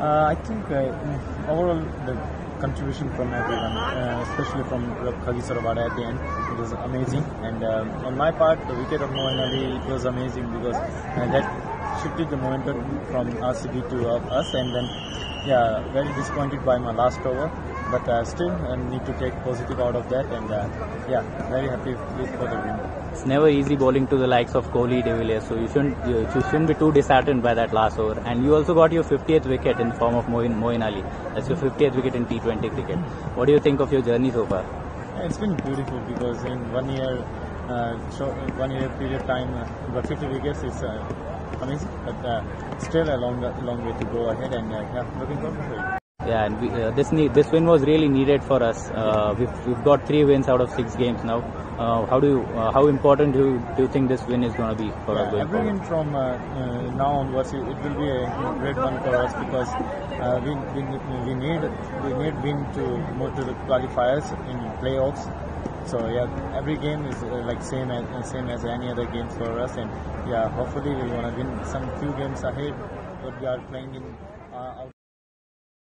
uh, overall the contribution from everyone, uh, especially from Kagiso Rabada at the end, it was amazing. And um, on my part, the wicket of Moeen Ali, it was amazing because uh, that shifted the momentum from RCB to uh, us. And then, yeah, very disappointed by my last over. But uh, still, I need to take positive out of that. And uh, yeah, very happy for the win. It's never easy bowling to the likes of Kohli, De Villiers, so you shouldn't you, you shouldn't be too disheartened by that last over. And you also got your 50th wicket in the form of Moeen Ali. That's your 50th wicket in T20 cricket. What do you think of your journey so far? It's been beautiful because in one year, uh, short, one year period time, uh, got 50 wickets is uh, amazing. But uh, still a long, long way to go ahead, and uh, yeah, looking forward to it. Yeah, and we, uh, this need, this win was really needed for us. Uh, we've, we've got three wins out of six games now. Uh, how do you, uh, how important do you, do you think this win is going to be for us going every forward? win from uh, uh, now onwards, it, it will be a great one for us because uh, we, we we need we need win to move to the qualifiers in playoffs. So yeah, every game is uh, like same as same as any other games for us, and yeah, hopefully we're gonna win some few games ahead. But we are playing in uh.